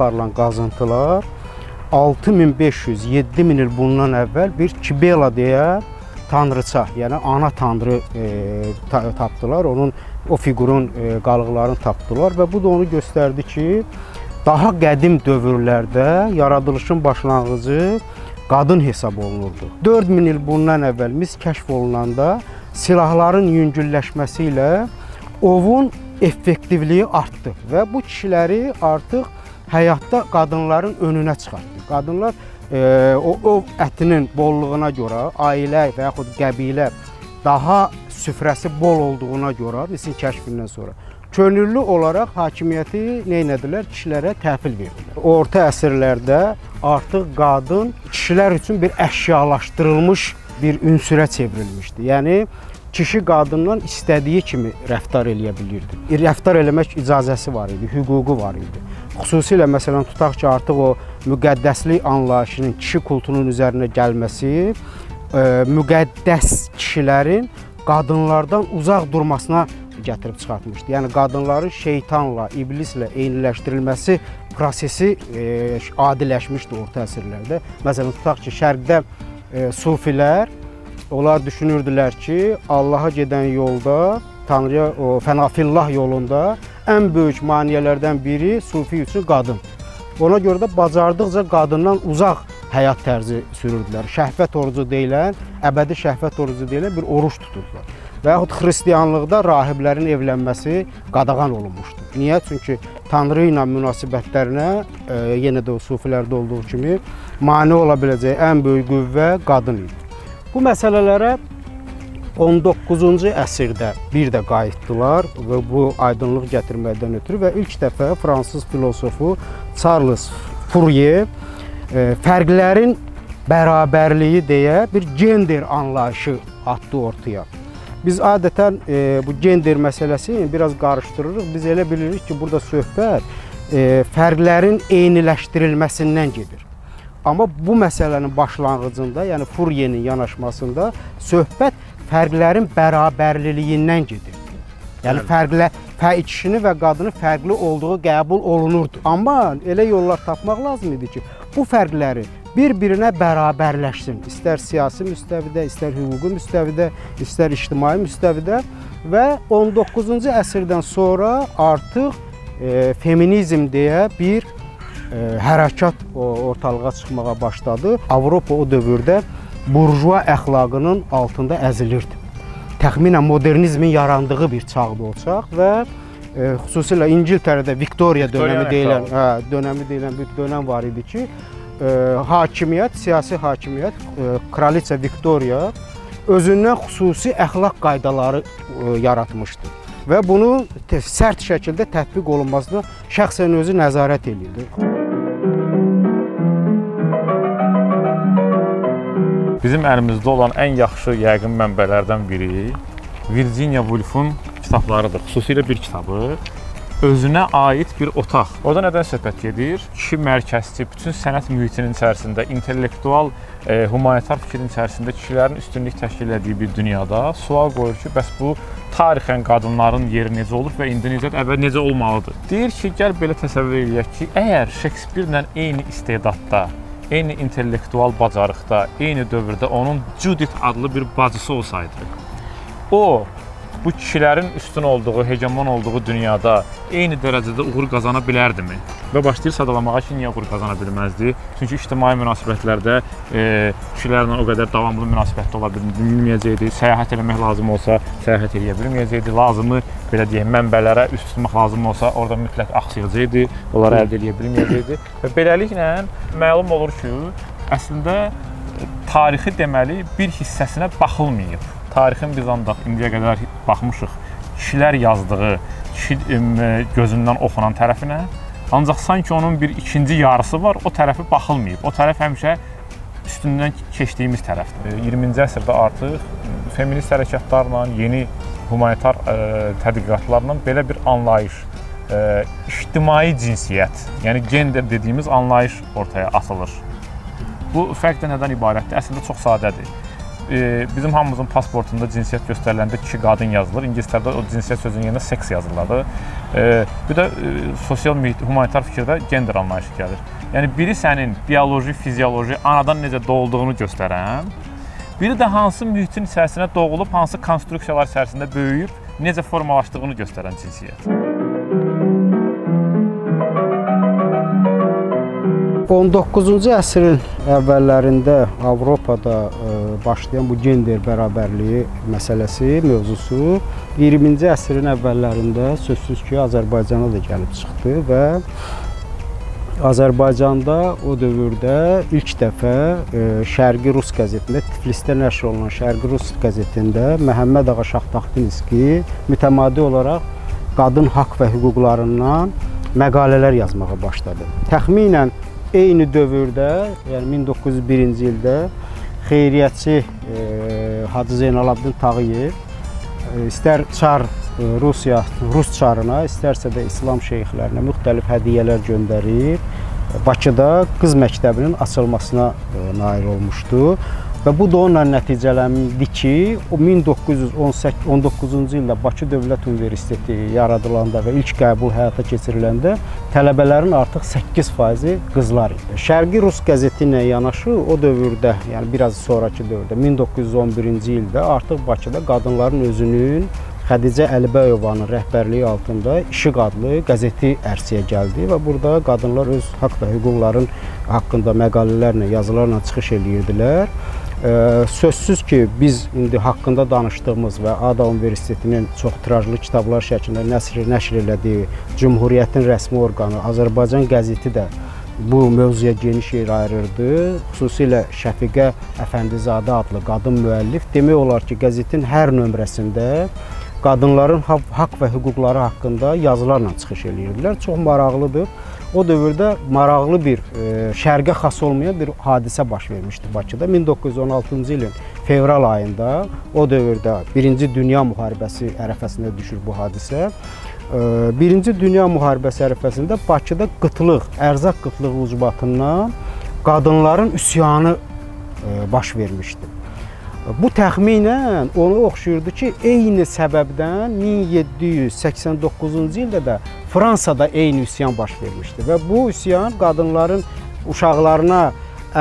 Aparılan qazıntılar 6500-7000 il bundan əvvəl bir Kibela deyə tanrıça, yəni ana tanrı e, ta tapdılar. Onun o fiqurun e, qalıqlarını tapdılar və bu da onu göstərdi ki, daha qədim dövrlərdə yaradılışın başlanğıcı qadın hesab olunurdu. 4000 il bundan əvvəl mis kəşf olunanda silahların yüngülləşməsi ilə ovun effektivliyi artdı və bu kişiləri artıq həyatda qadınların önünə çıxartdı. Qadınlar e, o ov ətinin bolluğuna görə ailə və yaxud qəbilə daha süfrəsi bol olduğuna görə misin kəşfindən sonra könüllü olaraq hakimiyyəti nə etdilər? Kişilərə təhvil verdilər. Orta əsrlərdə artıq qadın kişilər üçün bir əşyalaşdırılmış bir ünsürə çevrilmişdi. Yəni kişi qadından istədiyi kimi rəftar eləyə bilirdi. Rəftar eləmək icazəsi var idi, hüququ var idi. Xüsusilə məsələn tutaq ki, artıq o müqəddəslik anlayışının kişi kultunun üzərinə gəlməsi ə, e, müqəddəs kişilərin qadınlardan uzaq durmasına gətirib çıxartmışdı. Yəni qadınların şeytanla, iblislə eyniləşdirilməsi prosesi e, adiləşmişdi orta əsrlərdə. Məsələn tutaq ki, şərqdə e, sufilər onlar düşünürdülər ki, Allaha gedən yolda, Tanrıya o fənafillah yolunda ən böyük maneələrdən biri sufi üçün qadın. Ona görə də bacardıqca qadından uzaq həyat tərzi sürürdülər. Şəhvət orucu deyilən, əbədi şəhvət orucu deyilən bir oruç tuturdular. Və yaxud xristianlıqda rahiblərin evlənməsi qadağan olunmuşdu. Niyə? Çünki Tanrı ilə münasibətlərinə e, yenə də o sufilərdə olduğu kimi mane ola biləcəyi ən böyük qüvvə qadın idi. Bu məsələlərə 19-cu əsrdə bir də qayıtdılar və bu aydınlıq gətirməkdən ötürü və ilk dəfə fransız filosofu Charles Fourier e, fərqlərin bərabərliyi deyə bir gender anlayışı atdı ortaya. Biz adətən e, bu gender məsələsini biraz qarışdırırıq. Biz elə bilirik ki, burada söhbət e, fərqlərin eyniləşdirilməsindən gedir. Amma bu məsələnin başlanğıcında, yəni Fourier'in yanaşmasında söhbət fərqlərin bərabərliliyindən gedir. Yəni fərqlə fə kişini və qadını fərqli olduğu qəbul olunurdu. Amma elə yollar tapmaq lazım idi ki, bu fərqləri bir-birinə bərabərləşsin. İstər siyasi müstəvidə, istər hüquqi müstəvidə, istər ictimai müstəvidə və 19-cu əsrdən sonra artıq e, feminizm deyə bir hərəkat ortalığa çıxmağa başladı. Avropa o dövrdə burjua əxlaqının altında əzilirdi. Təxminən modernizmin yarandığı bir çağdı o çağ və e, xüsusilə İngiltərədə Viktoriya dönəmi deyilən, hə, dönəmi deyilən bir dönəm var idi ki, e, hakimiyyət, siyasi hakimiyyət e, kraliça Viktoriya özündən xüsusi əxlaq qaydaları e, yaratmışdı və bunu sərt şəkildə tətbiq olunmasına şəxsən özü nəzarət edirdi. Bizim əlimizdə olan ən yaxşı yəqin mənbələrdən biri Virginia Woolfun kitablarıdır. Xüsusilə bir kitabı özünə aid bir otaq. Orada nədən söhbət gedir? Kişi mərkəzçi, bütün sənət mühitinin içərisində, intellektual, e, humanitar fikrin içərisində kişilərin üstünlük təşkil etdiyi bir dünyada sual qoyur ki, bəs bu tarixən qadınların yeri necə olub və indi necə, əvvəl necə olmalıdır? Deyir ki, gəl belə təsəvvür eləyək ki, əgər Şekspirlə eyni istedadda eyni intellektual bacarıqda, eyni dövrdə onun Judith adlı bir bacısı olsaydı, o bu kişilərin üstün olduğu, hegemon olduğu dünyada eyni dərəcədə uğur qazana bilərdimi? Və başlayır sadalamağa ki, niyə uğur qazana bilməzdi? Çünki ictimai münasibətlərdə e, kişilərlə o qədər davamlı münasibətdə ola bilməyəcəkdi. Səyahət etmək lazım olsa, səyahət edə bilməyəcəkdi. Lazımı belə deyim, mənbələrə üst tutmaq lazım olsa, orada mütləq axsayacaqdı. Onları əldə edə bilməyəcəkdi. Və beləliklə məlum olur ki, əslində tarixi deməli bir hissəsinə baxılmayıb tarixin biz ancaq indiyə qədər baxmışıq kişilər yazdığı, kişi gözündən oxunan tərəfinə. Ancaq sanki onun bir ikinci yarısı var, o tərəfi baxılmayıb. O tərəf həmişə üstündən keçdiyimiz tərəfdir. 20-ci əsrdə artıq feminist hərəkətlərlə, yeni humanitar ə, tədqiqatlarla belə bir anlayış, ə, ictimai cinsiyyət, yəni gender dediyimiz anlayış ortaya atılır. Bu fərq də nədən ibarətdir? Əslində çox sadədir e, bizim hamımızın pasportunda cinsiyyət göstəriləndə kişi, qadın yazılır. İngilislərdə o cinsiyyət sözünün yerinə seks yazılır. E, bir də e, sosial humanitar fikirdə gender anlayışı gəlir. Yəni biri sənin bioloji, fizioloji anadan necə doğulduğunu göstərən, biri də hansı mühitin içərisinə doğulub, hansı konstruksiyalar içərisində böyüyüb, necə formalaşdığını göstərən cinsiyyət. 19-cu əsrin əvvəllərində Avropada ə, başlayan bu gender bərabərliyi məsələsi, mövzusu 20-ci əsrin əvvəllərində sözsüz ki, Azərbaycana da gəlib çıxdı və Azərbaycanda o dövrdə ilk dəfə ə, Şərqi Rus qəzetində, Tiflisdə nəşr olunan Şərqi Rus qəzetində Məhəmməd ağa Şahtaxtinski mütəmadi olaraq qadın haqq və hüquqlarından məqalələr yazmağa başladı. Təxminən eyni dövrdə, yəni 1901-ci ildə xeyriyyətçi e, Hacı Zeynalabdin Tağıyev e, istər çar e, Rusiya, Rus çarına, istərsə də İslam şeyxlərinə müxtəlif hədiyyələr göndərib Bakıda qız məktəbinin açılmasına nail olmuşdu. Və bu da onunla nəticələndi ki, o 1919-cu ildə Bakı Dövlət Universiteti yaradılanda və ilk qəbul həyata keçiriləndə tələbələrin artıq 8%-i qızlar idi. Şərqi Rus qəzeti ilə yanaşı o dövrdə, yəni biraz sonrakı dövrdə 1911-ci ildə artıq Bakıda qadınların özünün Xədicə Əlibəyovanın rəhbərliyi altında İşıq adlı qəzeti ərsəyə gəldi və burada qadınlar öz haqq və hüquqların haqqında məqalələrlə, yazılarla çıxış eləyirdilər. Sözsüz ki, biz indi haqqında danışdığımız və ADA Universitetinin çox tirajlı kitablar şəklində nəşr nəşr elədiyi Cümhuriyyətin rəsmi orqanı Azərbaycan qəzeti də bu mövzuya geniş yer ayırırdı. Xüsusilə Şəfiqə Əfəndizadə adlı qadın müəllif demək olar ki, qəzetin hər nömrəsində qadınların haqq və hüquqları haqqında yazılarla çıxış eləyirdilər. Çox maraqlıdır. O dövrdə maraqlı bir e, şərqə xas olmayan bir hadisə baş vermişdi Bakıda. 1916-cı ilin fevral ayında o dövrdə 1-ci Dünya müharibəsi ərəfəsində düşür bu hadisə. E, 1-ci Dünya müharibəsi ərəfəsində Bakıda qıtlıq, ərzaq qıtlığı ucbatından qadınların üsyanı e, baş vermişdi. Bu təxminən ona oxşuyurdu ki, eyni səbəbdən 1789-cu ildə də Fransada eyni üsyan baş vermişdi və bu üsyan qadınların uşaqlarına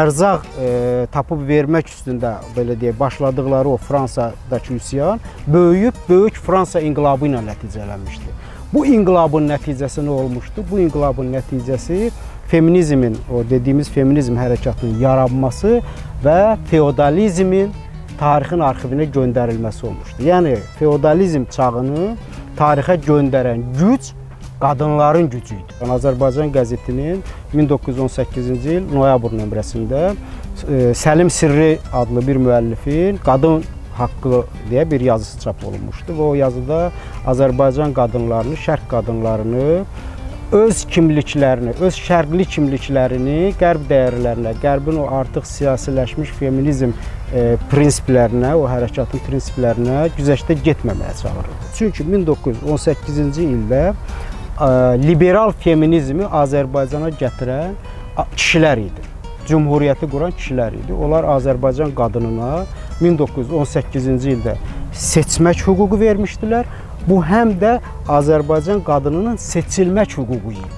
ərzaq e, tapıb vermək üstündə belə deyək başladıkları o Fransadakı üsyan böyüyüb böyük Fransa inqilabı ilə nəticələnmişdi. Bu inqilabın nəticəsi nə olmuşdu? Bu inqilabın nəticəsi feminizmin, o dediyimiz feminizm hərəkatının yaranması və feodalizmin tarixin arxivinə göndərilməsi olmuşdu. Yəni feodalizm çağını tarixə göndərən güc qadınların gücü idi. Azərbaycan qəzetinin 1918-ci il noyabr nömrəsində e, Səlim Sirri adlı bir müəllifin qadın haqqı deyə bir yazısı çap olunmuşdu və o yazıda Azərbaycan qadınlarını, şərq qadınlarını öz kimliklərini, öz şərqli kimliklərini qərb dəyərlərinə, qərbin o artıq siyasiləşmiş feminizm e, prinsiplərinə, o hərəkatın prinsiplərinə güzəştə getməməyə çağırırdı. Çünki 1918-ci ildə e, liberal feminizmi Azərbaycana gətirən kişilər idi. Cümhuriyyəti quran kişilər idi. Onlar Azərbaycan qadınına 1918-ci ildə seçmək hüququ vermişdilər Bu həm də Azərbaycan qadınının seçilmək hüququ idi.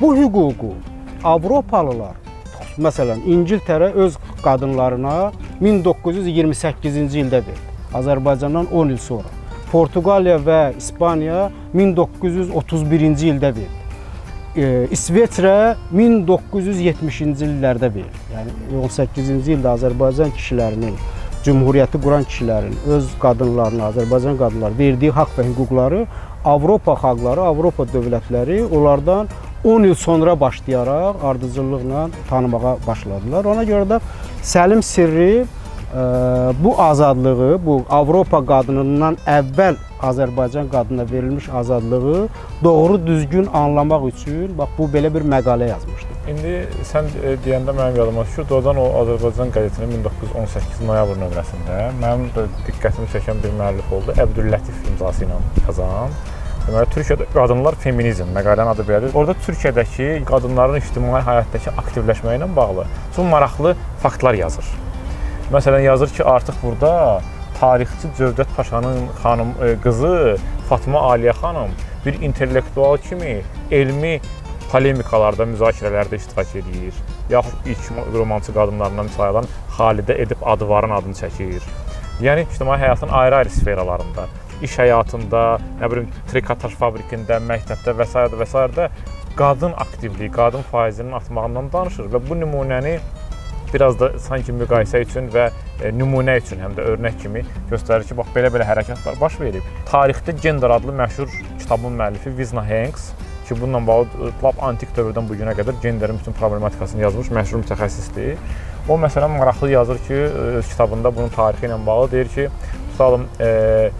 Bu hüququ Avropalılar, məsələn, İngiltərə öz qadınlarına 1928-ci ildə verdi. Azərbaycandan 10 il sonra. Portuqaliya və İspaniya 1931-ci ildə verdi. E, İsveçrə 1970-ci illərdə verdi. Yəni 18-ci ildə Azərbaycan kişilərinin Cümhuriyyəti quran kişilərin öz qadınlarına, Azərbaycan qadınları verdiyi haqq və hüquqları Avropa xalqları, Avropa dövlətləri onlardan 10 il sonra başlayaraq ardıcıllıqla tanımağa başladılar. Ona görə də Səlim Sirri bu azadlığı, bu Avropa qadınından əvvəl Azərbaycan qadına verilmiş azadlığı doğru düzgün anlamaq üçün bax bu belə bir məqalə yazmışdı. İndi sən e, deyəndə mənim yadıma düşür, doğrudan o Azərbaycan qəzetinin 1918 noyabr nömrəsində mənim diqqətimi çəkən bir müəllif oldu. Əbdüllətif imzası ilə yazan. Deməli, Türkiyədə qadınlar feminizm məqalənin adı belədir. Orada Türkiyədəki qadınların ictimai həyatdakı aktivləşməyi ilə bağlı çox maraqlı faktlar yazır. Məsələn yazır ki, artıq burada tarixçi Cövdət Paşanın xanım e, qızı Fatma Aliyə xanım bir intellektual kimi elmi polemikalarda, müzakirələrdə iştirak edir. Yaxud ilk romançı qadınlarından misal alan Xalidə Edib Adıvarın adını çəkir. Yəni ictimai həyatın ayrı-ayrı sferalarında, iş həyatında, nə bilim, trikotaj fabrikində, məktəbdə və s. və s. qadın aktivliyi, qadın faizinin artmağından danışır və bu nümunəni biraz da sanki müqayisə üçün və e, nümunə üçün həm də örnək kimi göstərir ki, bax belə-belə hərəkətlər baş verib. Tarixdə Gender adlı məşhur kitabın müəllifi Vizna Hanks ki, bununla bağlı lap antik dövrdən bu günə qədər genderin bütün problematikasını yazmış məşhur mütəxəssisdir. O məsələn maraqlı yazır ki, öz kitabında bunun tarixi ilə bağlı deyir ki, tutalım e,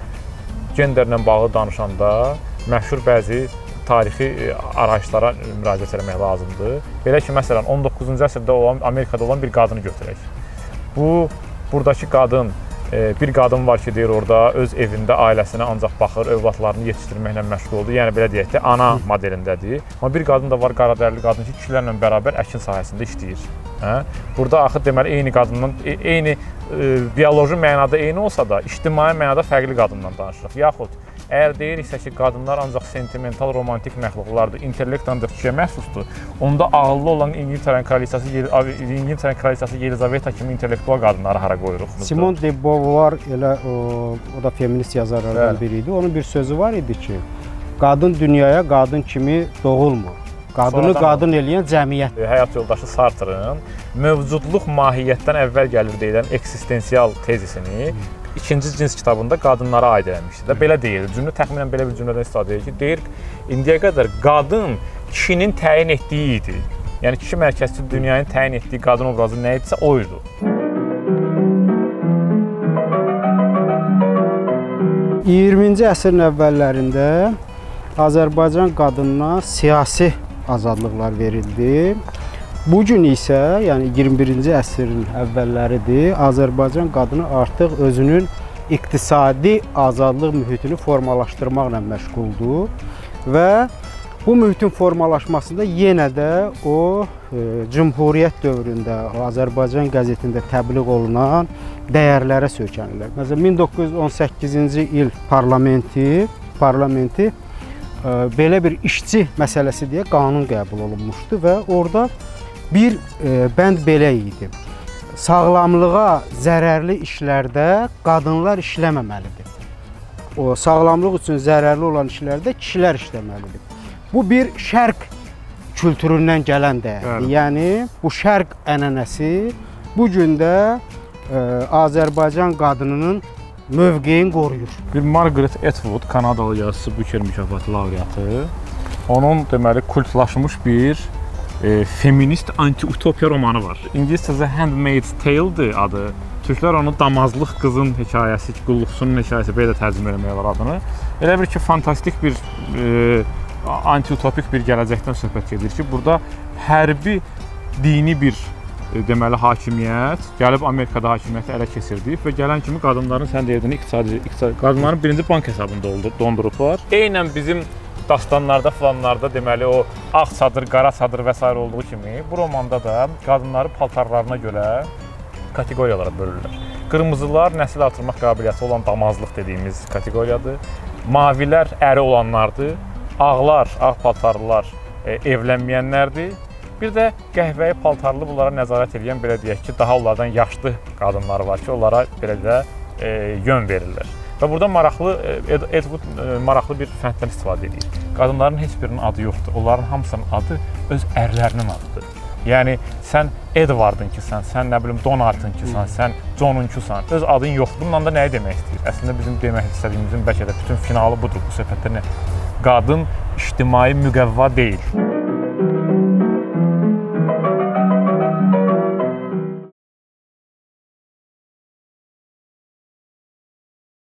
genderlə bağlı danışanda məşhur bəzi tarixi e, arayışlara müraciət etmək lazımdır. Belə ki, məsələn 19-cu əsrdə olan Amerikada olan bir qadını götürək. Bu burdakı qadın e, bir qadın var ki, deyir orada öz evində ailəsinə ancaq baxır, övladlarını yetişdirməklə məşğuldur. Yəni belə deyək də, ana modelindədir. Amma bir qadın da var, qaradərli qadın ki, kişilərlə bərabər əkin sahəsində işləyir. Hə? Burada axı deməli eyni qadından e, eyni e, bioloji mənada eyni olsa da, ictimai mənada fərqli qadından danışırıq. Yaxud Əgər deyiriksə ki, qadınlar ancaq sentimental, romantik məxluqlardır, intellekt ancaq kişiyə məxsusdur, onda ağıllı olan İngiltərənin kraliçası İngiltərənin kraliçası Yelizaveta kimi intellektual qadınları hara qoyuruq? Simone de Beauvoir elə o, o da feminist yazarlardan biri idi. Onun bir sözü var idi ki, qadın dünyaya qadın kimi doğulmur. Qadını Sonradan qadın eləyən cəmiyyət. Həyat yoldaşı Sartrın mövcudluq mahiyyətdən əvvəl gəlir deyilən eksistensial tezisini ikinci cins kitabında qadınlara aid eləmişdi də. Belə deyir. Cümlə təxminən belə bir cümlədən istifadə edir ki, deyir, indiyə qədər qadın kişinin təyin etdiyi idi. Yəni kişi mərkəzli dünyanın təyin etdiyi qadın obrazı nə idisə o idi. ci əsrin əvvəllərində Azərbaycan qadınına siyasi azadlıqlar verildi. Bu gün isə, yəni 21-ci əsrin əvvəlləridir, Azərbaycan qadını artıq özünün iqtisadi azadlıq mühitini formalaşdırmaqla məşğuldur və bu mühitin formalaşmasında yenə də o e, Cümhuriyyət dövründə Azərbaycan qəzetində təbliğ olunan dəyərlərə söykənirlər. Məsələn 1918-ci il parlamenti parlamenti e, belə bir işçi məsələsi deyə qanun qəbul olunmuşdu və orada Bir e, bənd belə idi. Sağlamlığa zərərli işlərdə qadınlar işləməməlidir. O sağlamlıq üçün zərərli olan işlərdə kişilər işləməlidir. Bu bir şərq kültüründən gələn dəyərdir. Yəni bu şərq ənənəsi bu gün də e, Azərbaycan qadınının mövqeyini qoruyur. Bir Margaret Atwood, Kanadalı yazıçı Booker mükafatı laureatı, onun deməli kultlaşmış bir e, feminist anti-utopiya romanı var. İngiliscədə Handmaid's Tale-dir adı. Türklər onu damazlıq qızın hekayəsi, qulluqçunun hekayəsi belə tərcümə etmək olar adını. Elə bir ki, fantastik bir e, anti-utopik bir gələcəkdən söhbət gedir ki, burada hərbi dini bir e, deməli hakimiyyət gəlib Amerikada hakimiyyəti ələ keçirdib və gələn kimi qadınların sən dediyini iqtisadi, iqtisadi qadınların birinci bank hesabında dondurublar. Eynən bizim dastanlarda falanlarda deməli o ağ çadır, qara çadır və s. olduğu kimi bu romanda da qadınları paltarlarına görə kateqoriyalara bölürlər. Qırmızılar nəsil artırmaq qabiliyyəti olan damazlıq dediyimiz kateqoriyadır. Mavilər əri olanlardır. Ağlar, ağ paltarlılar e, evlənməyənlərdir. Bir də qəhvəyi paltarlı bunlara nəzarət edən belə deyək ki, daha onlardan yaşlı qadınlar var ki, onlara belə də e, yön verirlər. Və burada maraqlı Ed Edward e, maraqlı bir fənddən istifadə edir. Qadınların heç birinin adı yoxdur. Onların hamısının adı öz ərlərinin adıdır. Yəni sən Edwardın ki, sən, nə bilim Donaldın ki, sən, sən Johnun-kusan. Öz adın yoxdur. Bundan da nəyi demək istəyir? Əslində bizim demək istədiyimizin bəlkə də bütün finalı budur bu söhbətdə nə? Qadın ictimai müqəvva deyil.